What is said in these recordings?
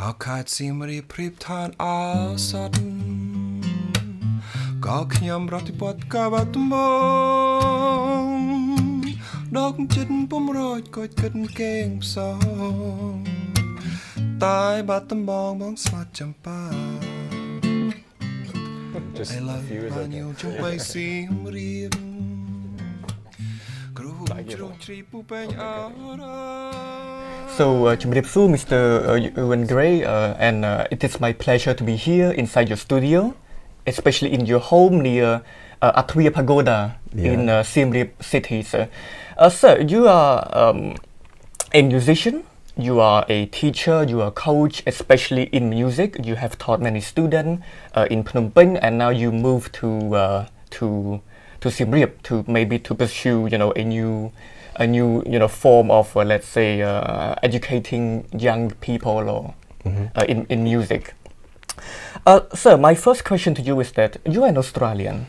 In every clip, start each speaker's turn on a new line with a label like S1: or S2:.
S1: ហៅខេត្តសៀមរាបព្រៀបឋានអោសតក៏ខ្ញុំរត់ទីពតកាបាត់មកដកចិត្តពំរត់ក៏គិតកេងផ្សងតែបាត់ដំបងបងស្វាត់ចំប៉ា
S2: Just
S1: ឥឡូ
S2: a
S1: វ
S2: few
S1: បា
S2: of
S1: ញ់
S2: them.
S1: ជុំបីសៀមរាបគ្រូជ្រូកជ្រីពូពេញអរ
S3: So, uh, Chumrip Su, Mr. Uh, Euan Gray, uh, and uh, it is my pleasure to be here inside your studio, especially in your home near uh, Athvear Pagoda in uh, Siem Reap city. Sir. Uh, sir, you are um, a musician, you are a teacher, you are a coach, especially in music. You have taught many students uh, in Phnom Penh, and now you move to uh, to to Siem Reap to maybe to pursue, you know, a new a new you know form of uh, let's say uh, educating young people or uh, in in music. Uh, sir, my first question to you is that you are an Australian,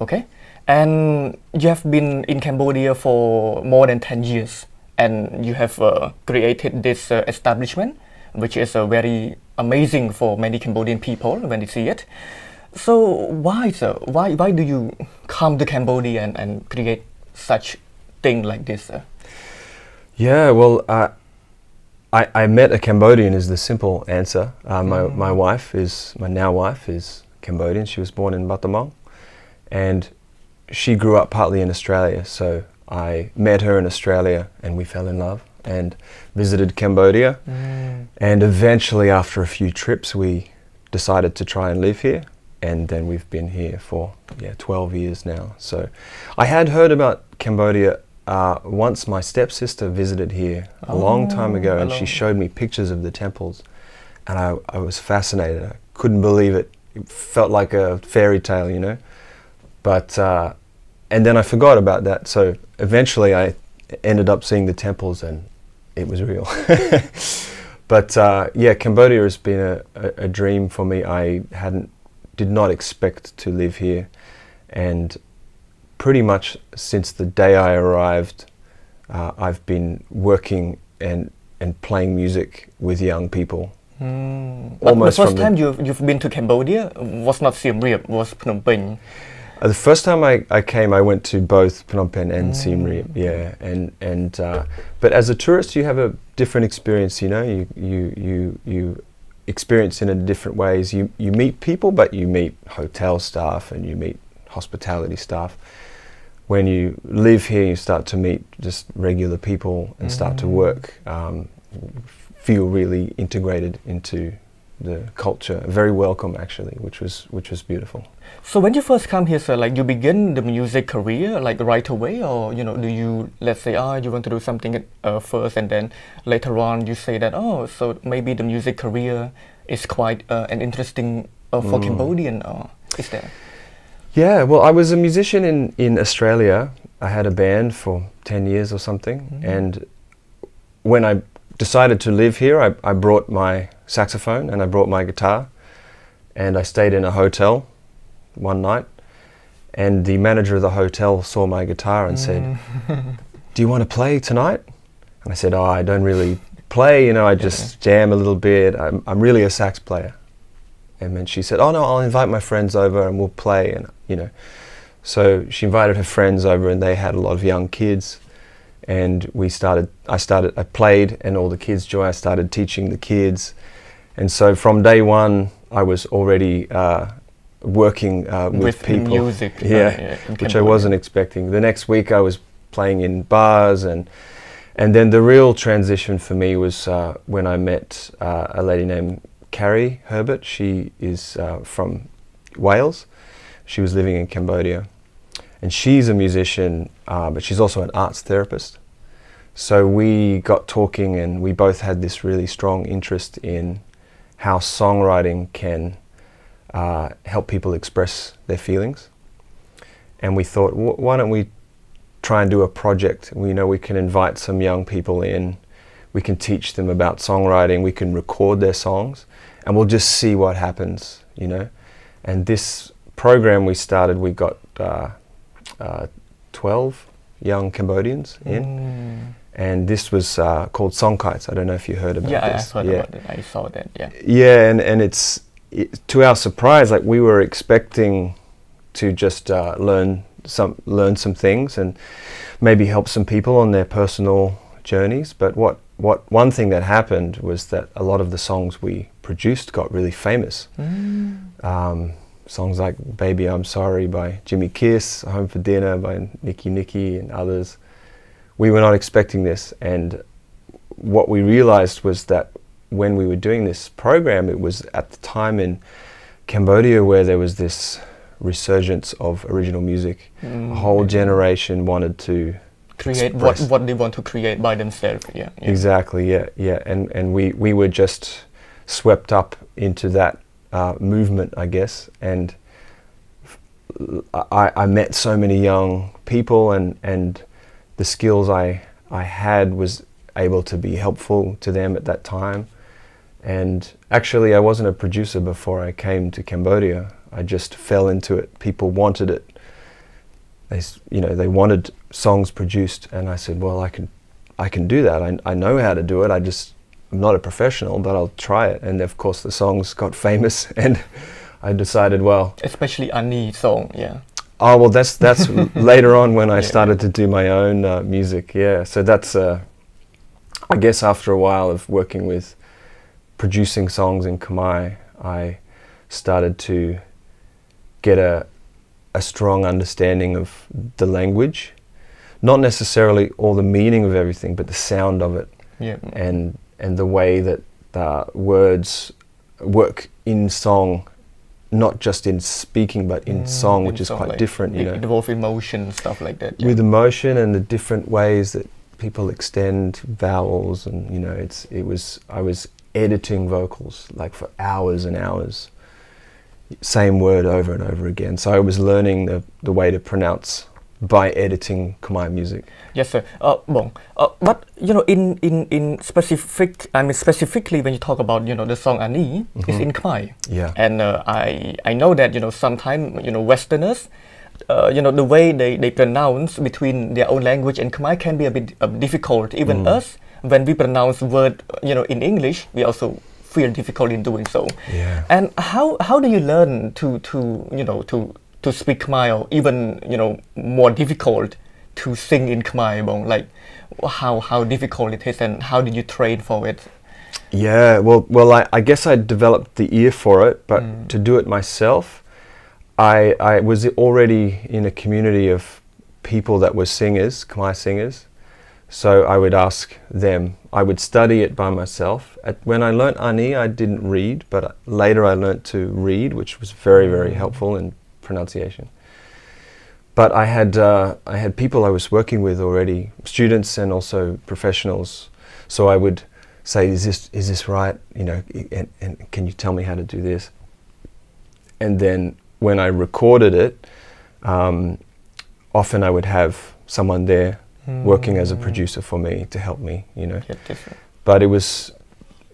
S3: okay, and you have been in Cambodia for more than ten years, and you have uh, created this uh, establishment, which is uh, very amazing for many Cambodian people when they see it. So why, sir? Why why do you come to Cambodia and, and create such thing like this, sir?
S2: Yeah, well, uh, I, I met a Cambodian is the simple answer. Uh, my, my wife is, my now wife is Cambodian. She was born in Battambang. And she grew up partly in Australia. So I met her in Australia and we fell in love and visited Cambodia. And eventually, after a few trips, we decided to try and live here. And then we've been here for yeah 12 years now. So I had heard about Cambodia uh, once. My stepsister visited here a long time ago, and she showed me pictures of the temples, and I, I was fascinated. I couldn't believe it. It felt like a fairy tale, you know. But uh, and then I forgot about that. So eventually, I ended up seeing the temples, and it was real. but uh, yeah, Cambodia has been a, a, a dream for me. I hadn't, did not expect to live here, and pretty much since the day I arrived, uh, I've been working and and playing music with young people.
S3: But the
S2: Almost
S3: first
S2: from the-
S3: time you've, you've been to Cambodia was not Siem Reap, was Phnom Penh.
S2: Uh, the first time I, I came, I went to both Phnom Penh and Siem Reap. Yeah, and and uh, but as a tourist, you have a different experience. You know, you you you you experience it in a different ways. You you meet people, but you meet hotel staff and you meet hospitality staff. When you live here, you start to meet just regular people and start to work. Um, feel really integrated into the culture. Very welcome, actually, which was which was beautiful.
S3: So when you first come here, sir, like you begin the music career like right away, or you know, do you let's say, ah, you want to do something uh, first, and then later on you say that, oh, so maybe the music career is quite uh, an interesting uh, for Cambodian, or is there?
S2: Yeah, well, I was a musician in, in Australia. I had a band for 10 years or something. Mm-hmm. And when I decided to live here, I, I brought my saxophone and I brought my guitar. And I stayed in a hotel one night. And the manager of the hotel saw my guitar and said, mm. Do you want to play tonight? And I said, Oh, I don't really play, you know, I just jam a little bit. I'm, I'm really a sax player. And then she said, "Oh no, I'll invite my friends over and we'll play." And you know, so she invited her friends over, and they had a lot of young kids. And we started. I started. I played, and all the kids joy. I started teaching the kids, and so from day one, I was already uh, working uh, with,
S3: With
S2: people.
S3: music,
S2: yeah,
S3: yeah,
S2: which I wasn't expecting. The next week, I was playing in bars and. And then the real transition for me was uh, when I met uh, a lady named Carrie Herbert. She is uh, from Wales. She was living in Cambodia. And she's a musician, uh, but she's also an arts therapist. So we got talking, and we both had this really strong interest in how songwriting can uh, help people express their feelings. And we thought, "Wh- why don't we try and do a project? We know we can invite some young people in, we can teach them about songwriting, we can record their songs, and we'll just see what happens, you know. And this program we started, we got uh, uh, 12 young Cambodians in, and this was uh, called Songkites. I don't know if you heard about
S3: Yeah, I, I heard
S2: yeah.
S3: about it. I saw that. Yeah.
S2: Yeah, and, and it's it, to our surprise, like we were expecting to just uh, learn some learn some things and maybe help some people on their personal journeys. But what what one thing that happened was that a lot of the songs we produced got really famous. Um, songs like "Baby I'm Sorry" by Jimmy Kiss, "Home for Dinner" by Nicky Nicky, and others. We were not expecting this, and what we realized was that when we were doing this program, it was at the time in Cambodia where there was this resurgence of original music.
S3: Mm,
S2: A whole generation wanted to
S3: Create what, what they want to create by themselves. Yeah. yeah.
S2: Exactly. Yeah. Yeah. And and we we were just swept up into that uh, movement, I guess. And I, I met so many young people, and and the skills I I had was able to be helpful to them at that time. And actually, I wasn't a producer before I came to Cambodia. I just fell into it. People wanted it. They, you know, they wanted songs produced, and I said, "Well, I can, I can do that. I, I know how to do it. I just, I'm not a professional, but I'll try it." And of course, the songs got famous, and I decided, well,
S3: Especially Ani song. Yeah.
S2: oh well, that's that's later on when I
S3: Yeah.
S2: started to do my own uh, music. Yeah, so that's, uh, I guess, after a while of working with producing songs in Khmer, I started to get a a strong understanding of the language, not necessarily all the meaning of everything, but the sound of it
S3: Yeah.
S2: and and the way that the words work in song, not just in speaking, but in
S3: Mm,
S2: song,
S3: in
S2: which is
S3: song,
S2: quite
S3: like,
S2: different. You know,
S3: involve emotion stuff like that. Yeah.
S2: with emotion and the different ways that people extend vowels, and you know, it's it was I was editing vocals like for hours and hours, same word over and over again. So I was learning the the way to pronounce by editing Khmer music.
S3: Yes, sir. Uh, bon. Uh, but you know, in, in, in specific, I mean specifically when you talk about you know the song Ani, it's in Khmer.
S2: Yeah.
S3: And uh, I I know that you know sometimes you know Westerners, uh, you know the way they, they pronounce between their own language and Khmer can be a bit uh, difficult. Even us, when we pronounce word you know in English, we also feel difficult in doing so.
S2: Yeah.
S3: And how how do you learn to to you know to to speak Khmer or even you know more difficult to sing in Khmer? Bong? Like how how difficult it is and how did you train for it?
S2: Yeah, well, well, I, I guess I developed the ear for it, but mm. to do it myself, I I was already in a community of people that were singers, Khmer singers. So I would ask them. I would study it by myself. At, when I learnt Ani, I didn't read, but later I learnt to read, which was very, very helpful in pronunciation. But I had uh, I had people I was working with already, students and also professionals. So I would say, "Is this is this right? You know, and, and can you tell me how to do this?" And then when I recorded it, um, often I would have someone there working as a producer for me to help me. You know, but it was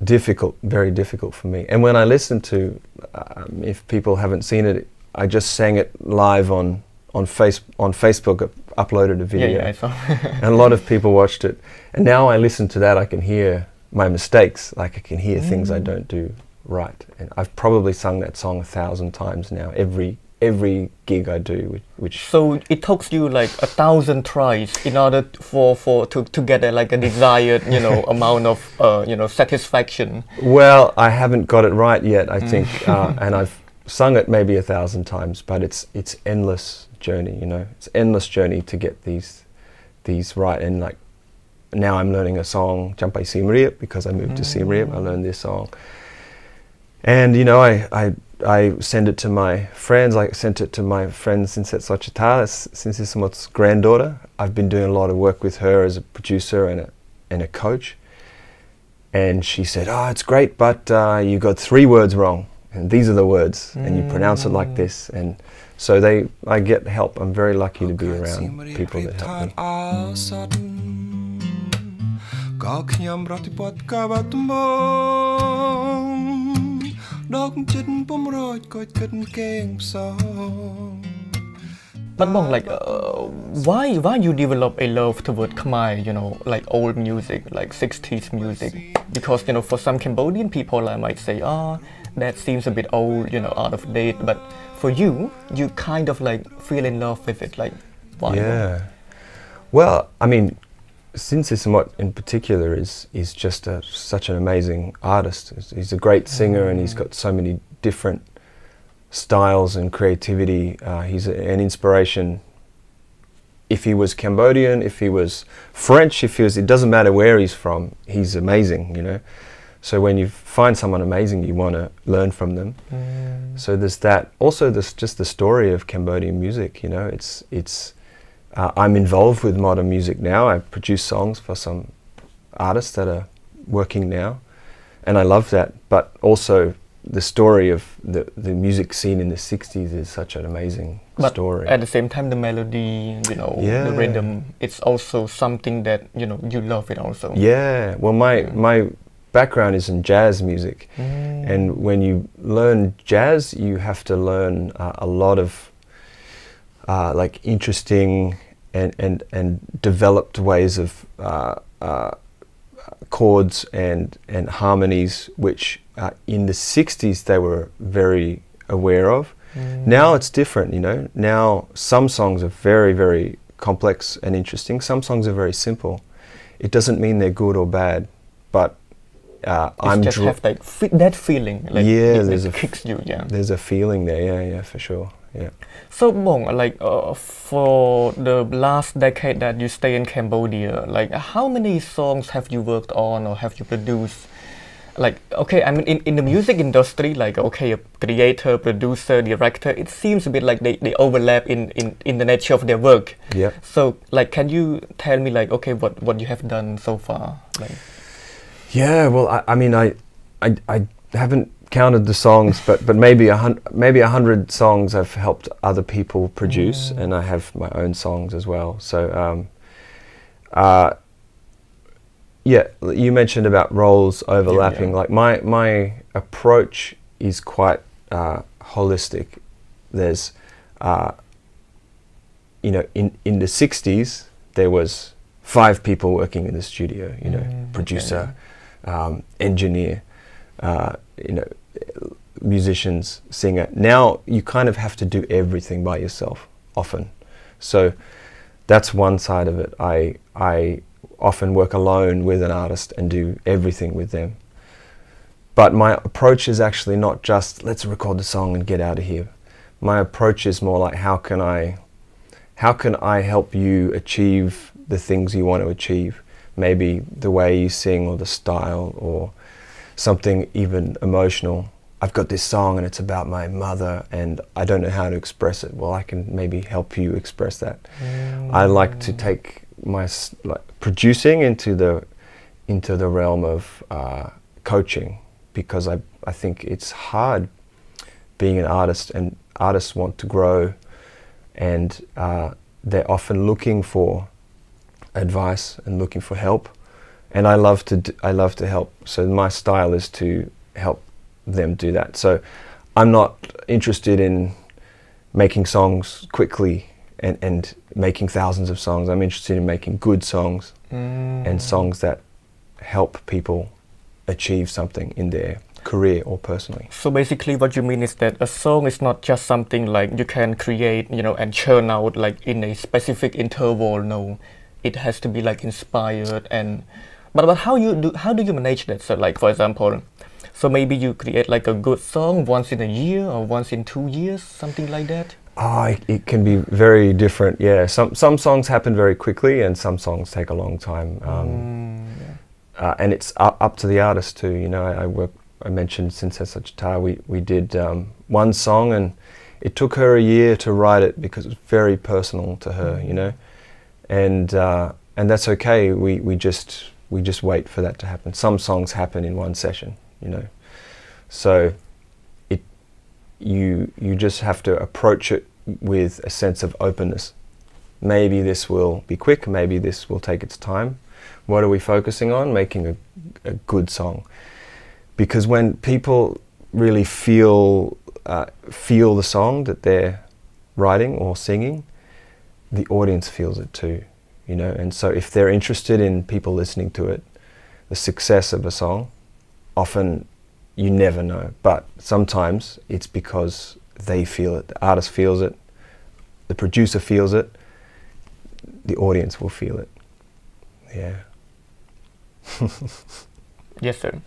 S2: difficult, very difficult for me. And when I listened to, um, if people haven't seen it, I just sang it live on on face on Facebook. uh, Uploaded a video,
S3: Yeah, yeah, I saw.
S2: and a lot of people watched it. And now I listen to that, I can hear my mistakes. Like I can hear things I don't do right. And I've probably sung that song a thousand times now. Every every gig I do, which,
S3: So it takes you like a thousand tries in order for for to, to get a, like a desired you know amount of uh, you know satisfaction.
S2: Well, I haven't got it right yet. I think, uh, and I've sung it maybe a thousand times, but it's it's endless journey. You know, it's endless journey to get these these right. And like now, I'm learning a song, Jampai Siem Reap, because I moved to Siem Reap. I learned this song, and you know, I I. I send it to my friends. I sent it to my friend Sinn Setsochhata, Sinn Sisamouth's granddaughter. I've been doing a lot of work with her as a producer and a, and a coach. And she said, "Oh, it's great, but uh, you got three words wrong, and these are the words, and you pronounce it like this." And so they, I get help. I'm very lucky to be around people that help me.
S1: ដកចិត្តពុំរត់ក៏គិតកេងផ្សង
S3: But Bong, like, uh, why why you develop a love toward Khmer, you know, like old music, like 60s music? Because you know, for some Cambodian people, I might say, oh, that seems a bit old, you know, out of date. But for you, you kind of like feel in love with it, like, why?
S2: Yeah. Well, I mean, since in particular is is just a, such an amazing artist. He's- a great singer and he's got so many different styles and creativity. Uh, he's a, an inspiration. If he was Cambodian, if he was French, if he was, it doesn't matter where he's from. He's amazing, you know. So when you find someone amazing, you want to learn from them. So there's that. Also, there's just the story of Cambodian music. You know, it's it's. Uh, I'm involved with modern music now. I produce songs for some artists that are working now, and I love that. But also, the story of the the music scene in the '60s is such an amazing
S3: But
S2: story.
S3: at the same time, the melody, you know, the rhythm, it's also something that you know you love it also.
S2: Yeah. Well, my my background is in jazz music,
S3: Mm.
S2: and when you learn jazz, you have to learn uh, a lot of uh, like interesting and and and developed ways of uh, uh, chords and and harmonies, which uh, in the '60s they were very aware of. Now it's different, you know. Now some songs are very very complex and interesting. Some songs are very simple. It doesn't mean they're good or bad, but uh, I'm
S3: just have like fe- that feeling, like
S2: Yeah,
S3: it,
S2: there's
S3: it
S2: a
S3: kicks you, yeah.
S2: there's a feeling there. Yeah, yeah, for sure. Yeah.
S3: So Bong, like uh, for the last decade that you stay in Cambodia, like how many songs have you worked on or have you produced? Like okay, I mean in, in the music industry, like okay, a creator, producer, director, it seems a bit like they, they overlap in, in, in the nature of their work.
S2: Yeah.
S3: So like can you tell me like okay what, what you have done so far? Like
S2: Yeah, well, I, I mean, I, I, I haven't counted the songs, but but maybe a hun- maybe a hundred songs I've helped other people produce, and I have my own songs as well. So, um, uh, yeah, you mentioned about roles overlapping.
S3: yeah.
S2: Like my my approach is quite uh, holistic. There's, uh, you know, in in the '60s there was five people working in the studio. You know,
S3: Mm,
S2: producer, um, engineer, uh, you know, musicians, singer. Now you kind of have to do everything by yourself often. So that's one side of it. I I often work alone with an artist and do everything with them. But my approach is actually not just let's record the song and get out of here. My approach is more like how can I how can I help you achieve the things you want to achieve? Maybe the way you sing or the style or something even emotional. I've got this song and it's about my mother and I don't know how to express it. Well, I can maybe help you express that. I like to take my like, producing into the into the realm of uh, coaching because I I think it's hard being an artist and artists want to grow and uh, they're often looking for advice and looking for help and I love to d- I love to help. So my style is to help them do that. So I'm not interested in making songs quickly and, and making thousands of songs. I'm interested in making good songs and mm. songs that help people achieve something in their career or personally.
S3: So basically, what you mean is that a song is not just something like you can create, you know, and churn out like in a specific interval. No, it has to be like inspired and. But but how you do how do you manage that? So like for example, so maybe you create like a good song once in a year or once in two years, something like that.
S2: Oh, it, it can be very different. Yeah, some some songs happen very quickly, and some songs take a long time. Um, uh, and it's up, up to the artist too. You know, I, I work. I mentioned Sinn Setsochhata, we we did um, one song, and it took her a year to write it because it was very personal to her. You know, and uh, and that's okay. We we just we just wait for that to happen. Some songs happen in one session. You know, so it you you just have to approach it with a sense of openness. Maybe this will be quick. Maybe this will take its time. What are we focusing on? Making a, a good song. Because when people really feel uh, feel the song that they're writing or singing, the audience feels it too, you know. And so if they're interested in people listening to it, the success of a song, often you never know. But sometimes it's because they feel it, the artist feels it, the producer feels it, the audience will feel it. Yeah.
S3: Yes, sir.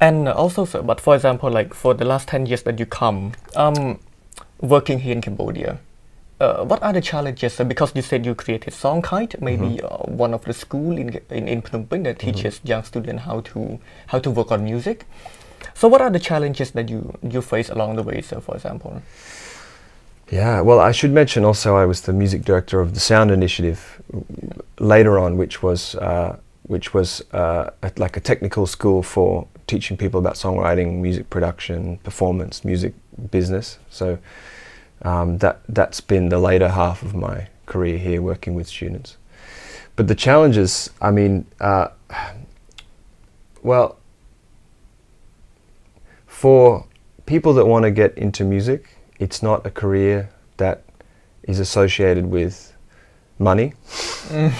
S3: And also, sir, but for example, like for the last 10 years that you come, um, working here in Cambodia, uh, what are the challenges? sir? because you said you created Songkite, maybe uh, one of the school in, in, in Phnom Penh that teaches young students how to how to work on music. So what are the challenges that you, you face along the way, So, for example?
S2: Yeah, well, I should mention also I was the music director of the Sound Initiative later on, which was uh, which was uh, a, like a technical school for teaching people about songwriting, music production, performance, music business. So um, that that's been the later half of my career here, working with students. But the challenges, I mean, uh, well, for people that want to get into music, it's not a career that is associated with money.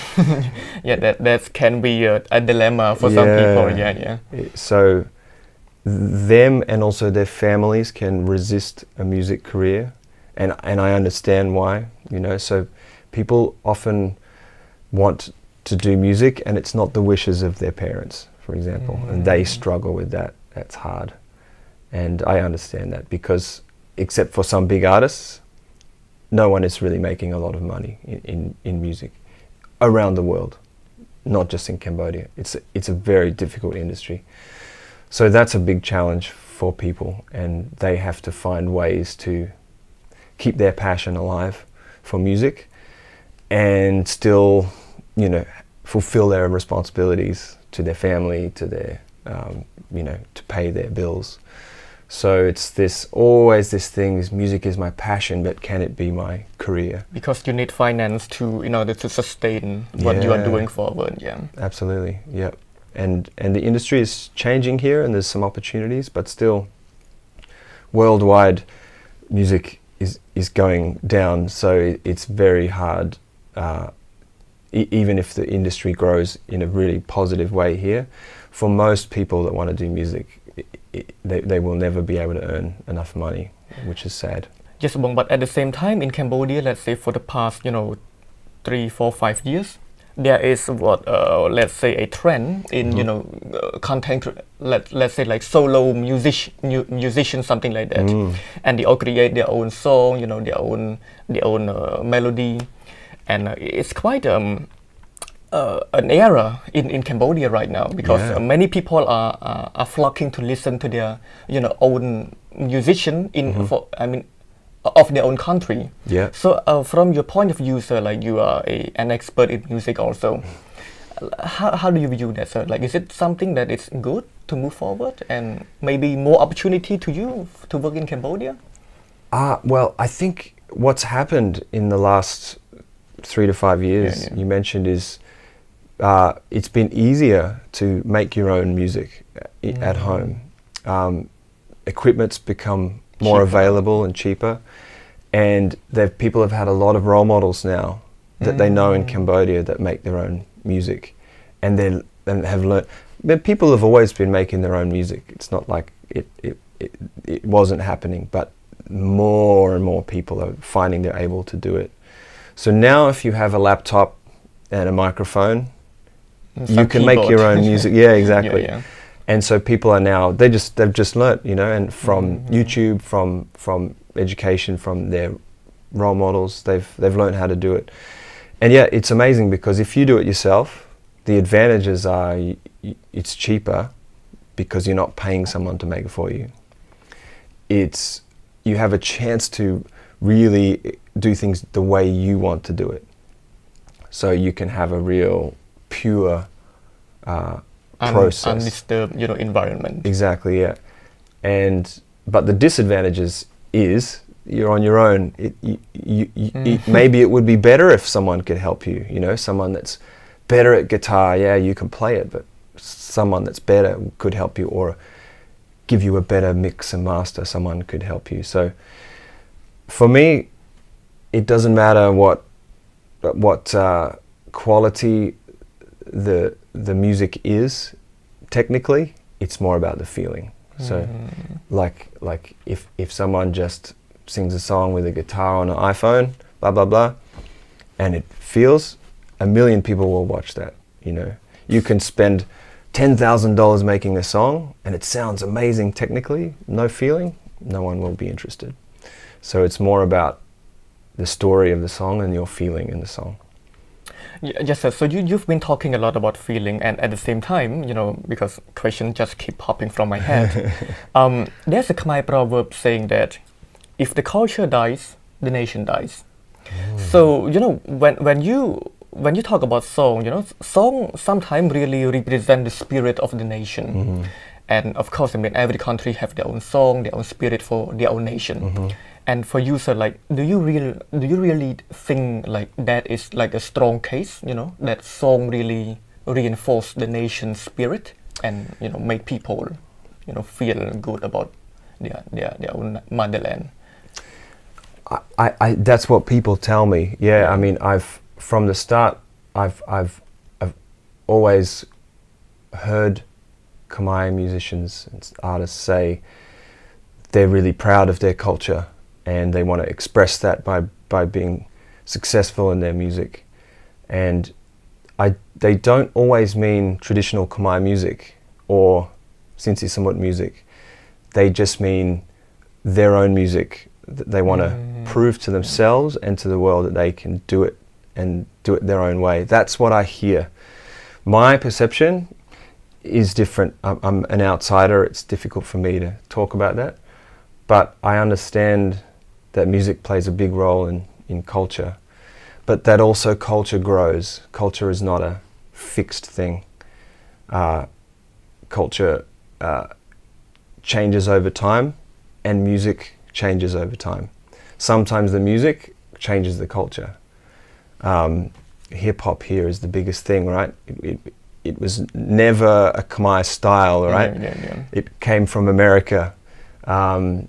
S3: Yeah, that, that can be a, a dilemma for some people. Yeah, yeah.
S2: So them and also their families can resist a music career, and and I understand why. You know, so people often want to do music, and it's not the wishes of their parents, for example, and they mm. struggle with that. That's hard, and I understand that because except for some big artists, no one is really making a lot of money in, in, in music around the world, not just in Cambodia. It's a, it's a very difficult industry. So that's a big challenge for people, and they have to find ways to keep their passion alive for music and still, you know, fulfill their responsibilities to their family, to their, um, you know, to pay their bills. So it's this always this thing: is music is my passion, but can it be my career?
S3: Because you need finance to in order to sustain what you are
S2: Yeah.
S3: doing forward. Yeah.
S2: Absolutely, yep. And and the industry is changing here, and there's some opportunities, but still, worldwide, music is is going down. So it's very hard, uh, e- even if the industry grows in a really positive way here. For most people that want to do music, i i they they will never be able to earn enough money, which is sad.
S3: Yes, but at the same time, in Cambodia, let's say for the past, you know, three, four, five years, there is what, uh, let's say, a trend in, you know, uh, content, let, let's say like solo music, mu- musician, something like that. And they all create their own song, you know, their own, their own uh, melody. And uh, it's quite um, uh, an era in, in Cambodia right now because
S2: Yeah.
S3: uh, many people are, are are flocking to listen to their you know own musician in for I mean of their own country.
S2: Yeah.
S3: So uh, from your point of view, sir, like you are a, an expert in music also. uh, How, how do you view that, sir? Like, is it something that is good to move forward and maybe more opportunity to you to work in Cambodia?
S2: Ah, well, I think what's happened in the last three to five years,
S3: yeah.
S2: you mentioned, is uh, it's been easier to make your own music i- at
S3: Mm.
S2: home. Um, equipment's become more
S3: Cheaper.
S2: available and cheaper, and they've- people have had a lot of role models now that they know in
S3: Mm.
S2: Cambodia that make their own music, and they and have learned. But people have always been making their own music. It's not like it it, it it wasn't happening, but more and more people are finding they're able to do it. So now, if you have a laptop and a microphone,
S3: And
S2: you can make your own music. Yeah, exactly.
S3: yeah.
S2: And so people are now they just they've just learnt, you know, and from
S3: Mhm.
S2: YouTube, from from education, from their role models, they've they've learned how to do it. And yeah, it's amazing because if you do it yourself, the advantages are y- y- it's cheaper because you're not paying someone to make it for you. It's you have a chance to really do things the way you want to do it. So you can have a real pure uh,
S3: Un-
S2: process.
S3: undisturbed, you know, environment.
S2: Exactly, yeah. And but the disadvantages is you're on your own. It, you, you, you,
S3: Mm.
S2: it- maybe it would be better if someone could help you. You know, someone that's better at guitar. Yeah, you can play it, but someone that's better could help you, or give you a better mix and master. Someone could help you. So for me, it doesn't matter what what uh, quality the the music is technically. It's more about the feeling. So,
S3: Mm.
S2: like like if if someone just sings a song with a guitar on an iPhone, blah blah blah, and it feels, a million people will watch that. You know, you can spend ten thousand dollars making a song, and it sounds amazing technically, no feeling, no one will be interested. So it's more about the story of the song and your feeling in the song.
S3: Yes, sir. So you, you've been talking a lot about feeling, and at the same time, you know, because questions just keep popping from my head. um, there's a Khmer proverb saying that if the culture dies, the nation dies. Hmm. So you know, when when you when you talk about song, you know, song sometimes really represent the spirit of the nation. Mm-hmm. And of course, I mean, every country have their own song, their own spirit for their own nation. Mm-hmm. And for you, sir, like, do you real do you really think like that is like a strong case? You know, that song really reinforce the nation's spirit and you know make people, you know, feel good about their their, their own motherland.
S2: I, I, I that's what people tell me. Yeah, I mean, I've from the start, I've I've I've always heard Khmer musicians and artists say they're really proud of their culture and they want to express that by by being successful in their music, and I they don't always mean traditional Khmer music or Sinn Sisamouth music. They just mean their own music. that They want to
S3: Mm.
S2: prove to themselves and to the world that they can do it and do it their own way. That's what I hear. My perception is different. I'm, I'm an outsider. It's difficult for me to talk about that. But I understand that music plays a big role in, in culture. But that also culture grows. Culture is not a fixed thing. Uh, culture uh, changes over time and music changes over time. Sometimes the music changes the culture. Um, Hip hop here is the biggest thing, right? It, it, it was never a Khmer style, right?
S3: Yeah, yeah, yeah.
S2: It came from America. Um,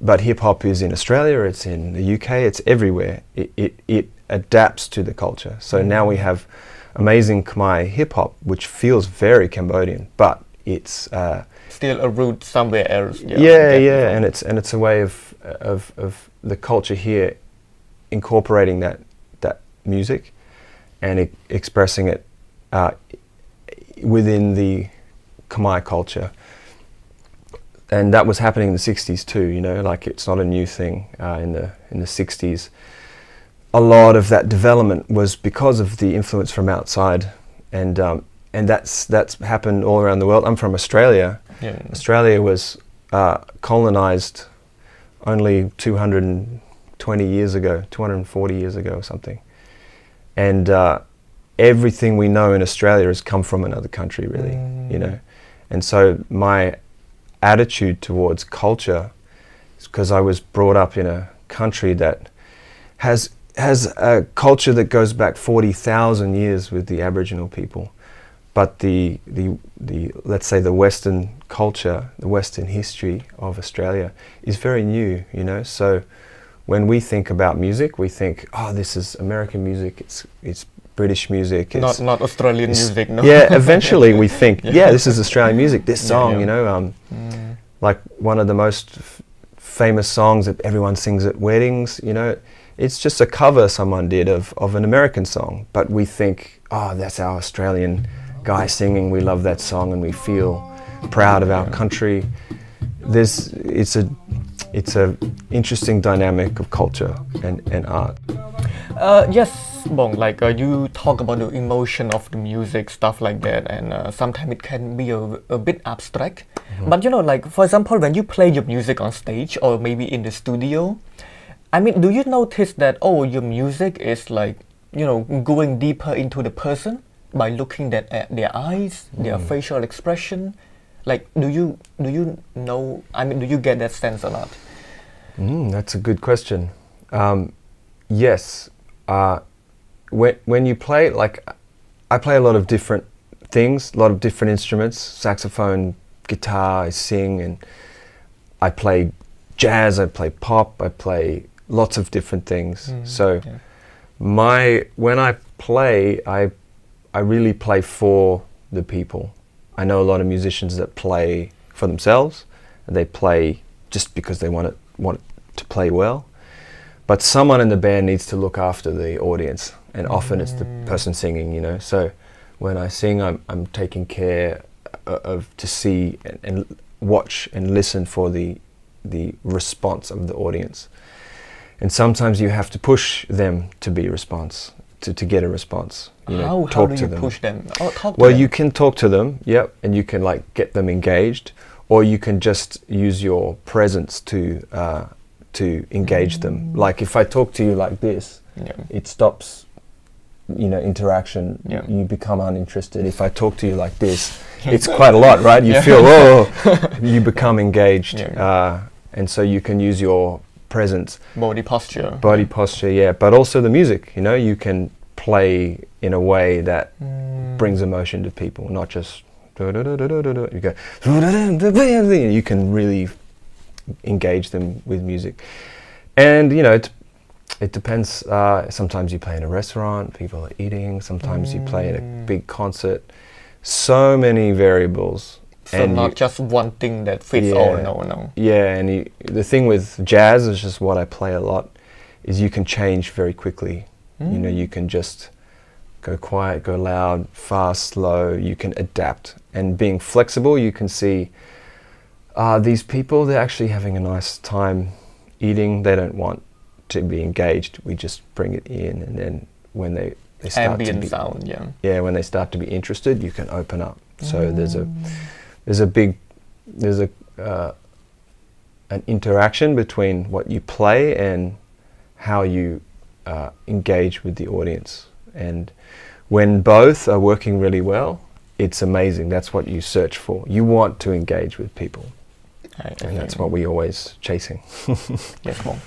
S2: but hip hop is in Australia, it's in the UK, it's everywhere. It, it, it adapts to the culture. So now we have amazing Khmer hip hop, which feels very Cambodian, but it's uh,
S3: Still a root somewhere else. Yeah,
S2: yeah, yeah, and it's and it's a way of of of the culture here incorporating that that music and e- expressing it uh, within the Khmer culture. And that was happening in the '60s too. You know, like it's not a new thing uh, in the in the '60s. A lot of that development was because of the influence from outside, and um, and that's that's happened all around the world. I'm from Australia.
S3: Yeah.
S2: Australia was uh, colonized only 220 years ago, 240 years ago or something. And uh, everything we know in Australia has come from another country, really, you
S3: Mm.
S2: know. And so my attitude towards culture because I was brought up in a country that has has a culture that goes back 40,000 years with the Aboriginal people but the, the, the, let's say the Western culture, the Western history of Australia is very new, you know. So when we think about music, we think, oh, this is American music, it's, it's British music.
S3: Not
S2: It's,
S3: not Australian
S2: it's-
S3: music, no.
S2: Yeah, eventually we think,
S3: Yeah.
S2: yeah, this is Australian music, this
S3: Yeah,
S2: song,
S3: yeah.
S2: you know. Um,
S3: Mm.
S2: like one of the most f- famous songs that everyone sings at weddings, you know, it's just a cover someone did of, of an American song, but we think, oh, that's our Australian guy singing, we love that song and we feel proud of our country. There's, it's a, it's a interesting dynamic of culture and, and art.
S3: Uh, yes, Bong, like uh, you talk about the emotion of the music, stuff like that, and uh, sometimes it can be a, a bit abstract. But you know, like for example, when you play your music on stage or maybe in the studio, I mean, do you notice that oh, your music is like you know going deeper into the person by looking at, at their eyes, their facial expression? Like, do you do you know? I mean, do you get that sense a lot?
S2: Mm, that's a good question. Um, yes, uh, when when you play, like, I play a lot of different things, a lot of different instruments, saxophone, guitar, I sing, and I play jazz, I play pop, I play lots of different things.
S3: Mm,
S2: So
S3: yeah.
S2: My when I play, I I really play for the people. I know a lot of musicians that play for themselves, and they play just because they want it want to play well. But someone in the band needs to look after the audience, and often it's the person singing. You know, so when I sing, I'm I'm taking care of to see and, and watch and listen for the the response of the audience. And sometimes you have to push them to be response to, to get a response. You know,
S3: how how
S2: talk
S3: do
S2: to
S3: you
S2: them.
S3: push them? Oh, talk
S2: Well,
S3: them.
S2: you can talk to them, yep, and you can like get them engaged, or you can just use your presence to uh, to engage them. Like if I talk to you like this,
S3: Yeah.
S2: it stops, you know, interaction.
S3: Yeah.
S2: You become uninterested. If I talk to you like this, it's quite a lot, right? You
S3: Yeah.
S2: feel oh, you become engaged,
S3: Yeah.
S2: uh, and so you can use your presence
S3: Body posture.
S2: body posture yeah but also the music you know you can play in a way that
S3: Mm.
S2: brings emotion to people not just you go you can really engage them with music and you know it, depends uh, sometimes you play in a restaurant people are eating sometimes you play at a
S3: Mm.
S2: big concert so many variables
S3: So
S2: and
S3: not
S2: you-
S3: just one thing that fits
S2: Yeah.
S3: all. No, no.
S2: yeah, and you, the thing with jazz is just what I play a lot is you can change very quickly. You know,
S3: Mm.
S2: you can just go quiet, go loud, fast, slow. You can adapt, and being flexible, you can see uh, these people they're actually having a nice time eating. They don't want to be engaged. We just bring it in, and then when they they start to
S3: Ambient
S2: be,
S3: sound. Yeah.
S2: yeah, when they start to be interested, you can open up. So there's a there's a big there's a uh, an interaction between what you play and how you uh, engage with the audience. And when both are working really well, it's amazing. That's what you search for. You want to engage with people,
S3: I-
S2: and that's what we're always chasing.
S3: Yes, Mom.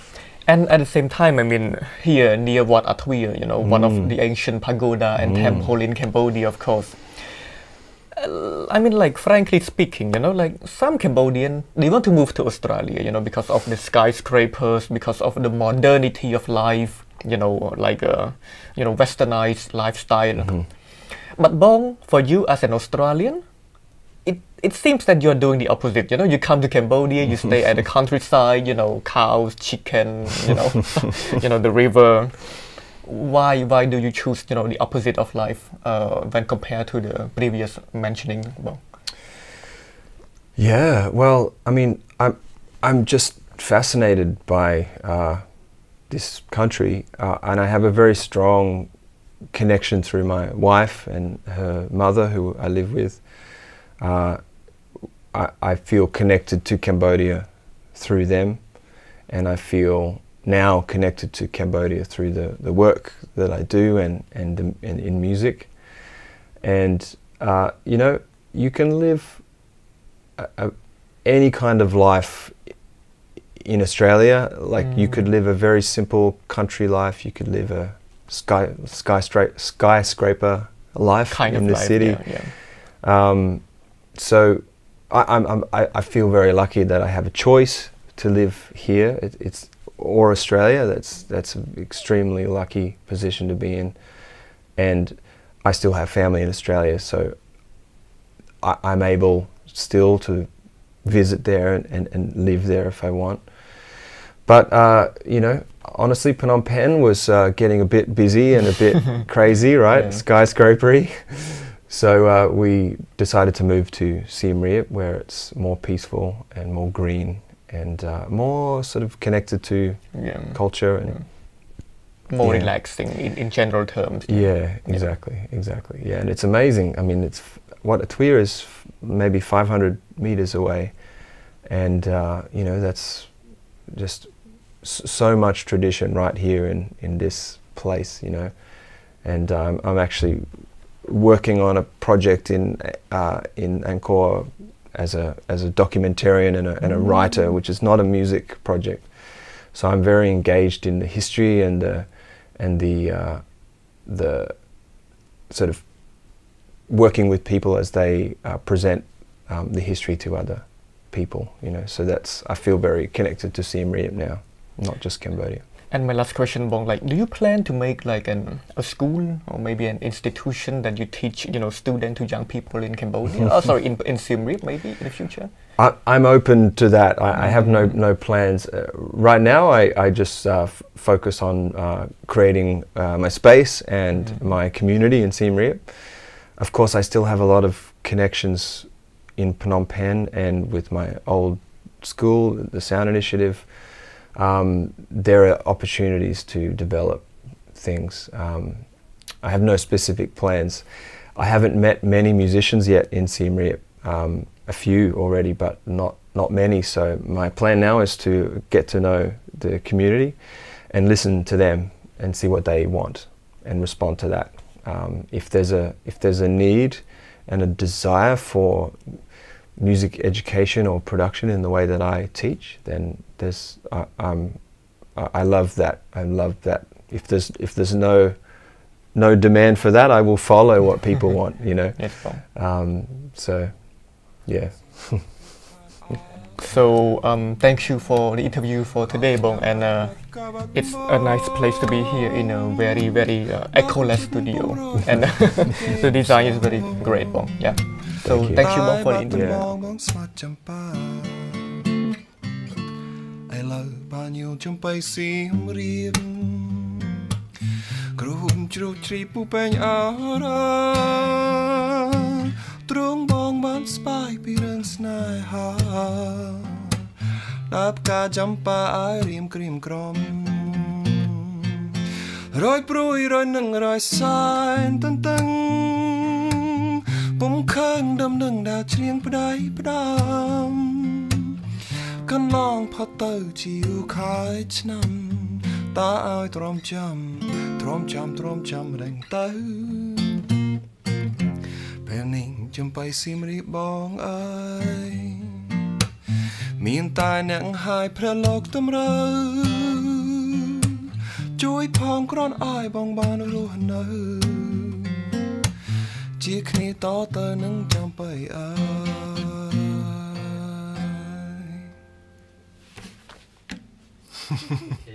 S3: And at the same time, I mean, here near Wat Athvear, you know, one of
S2: Mm.
S3: the ancient pagoda and
S2: Mm.
S3: temple in Cambodia, of course. Uh, I mean, like, frankly speaking, you know, like, some Cambodian, they want to move to Australia, you know, because of the skyscrapers, because of the modernity of life, you know, like, uh, you know, westernized lifestyle.
S2: Mhm.
S3: But Bong, for you as an Australian, it, seems that you're doing the opposite. You know, you come to Cambodia, you stay at the countryside. You know, cows, chicken. You know, you know the river. Why why do you choose you know the opposite of life uh, when compared to the previous mentioning? Well,
S2: Yeah, well, I mean, I'm I'm just fascinated by uh, this country, uh, and I have a very strong connection through my wife and her mother, who I live with. Uh, I, I feel connected to Cambodia through them, and I feel now connected to Cambodia through the, the work that I do and and, the, and in music. And uh, you know, you can live a, a, any kind of life in Australia. Like you could
S3: Mm.
S2: live a very simple country life. You could live a sky skyscraper skyscraper life
S3: Kind
S2: in the
S3: life.
S2: city.
S3: Yeah, yeah.
S2: Um, so I, I'm, I'm, I, I feel very lucky that I have a choice to live here. It, it's or Australia. That's that's an extremely lucky position to be in, and I still have family in Australia, so I, I'm able still to visit there and, and, and live there if I want. But uh, you know, honestly, Phnom Penh was uh, getting a bit busy and a bit crazy, right?
S3: Yeah.
S2: Skyscrapery. So uh, we decided to move to Siem Reap, where it's more peaceful and more green and uh, more sort of connected to
S3: yeah.
S2: culture and
S3: More
S2: yeah.
S3: relaxing in, in general terms.
S2: yeah, exactly, exactly. Yeah, and it's amazing. I mean, it's f- what Athvear is f- maybe 500 meters away, and uh, you know that's just so much tradition right here in in this place. You know, and um, I'm actually working on a project in uh, in Angkor as a as a documentarian and a, and a writer, which is not a music project. So I'm very engaged in the history and the and the uh, the sort of working with people as they uh, present um, the history to other people. You know, so that's I feel very connected to Siem Reap now, not just Cambodia.
S3: And my last question, Bong, like, do you plan to make like an a school or maybe an institution that you teach, you know, student to young people in Cambodia? oh, sorry, in in Siem Reap maybe in the future.
S2: I, I'm open to that. I, I have no no plans uh, right now. I I just uh, f- focus on uh, creating uh, my space and my community in Siem Reap. Of course, I still have a lot of connections in Phnom Penh and with my old school, the Sound Initiative. Um, there are opportunities to develop things. Um, I have no specific plans. I haven't met many musicians yet in Siem Reap. Um, a few already, but not not many. So my plan now is to get to know the community and listen to them and see what they want and respond to that. Um, if there's a if there's a need and a desire for music education or production in the way that I teach, then there's I I'm, I I love that. I love that. If there's if there's no no demand for that, I will follow what people want. You know. Um, so, yeah.
S3: So um, thank you for the interview for today, Bong, and uh, it's a nice place to be here in a very very uh, echo-less studio, and the design is very great, Bong. Yeah. So
S2: Thank you.
S3: thank you, Bong, for the
S1: តែ
S3: interview.
S1: បាត់ដំបងបងស្លាប់ចំប៉ាឥឡូវបានយល់ចំបៃសៀមរៀបគ្រូមជ្រូកជ្រីពូពេញអរទ្រង់បងបានស្បាយពីរឿងស្នេហាដើបការចំប៉ាឲ្យរៀមក្រៀមក្រំរយព្រួយរយនឹងរយសែនតន្ទឹង ពុំឃើញដំណឹងដែលច្រៀងផ្ដៃផ្ដាំកន្លងផុតទៅជាយូរខែឆ្នាំតើឲ្យទ្រាំចាំទ្រាំចាំទ្រាំចាំរែងទៅពេលនេះចំបៃសៀមរីបងអើយមានតែអ្នកហើយព្រះលោកតម្រូវជួយផងក្រនឲ្យបងបានរស់នៅ ជាគ្នាតទៅនឹងចាំបីអើយ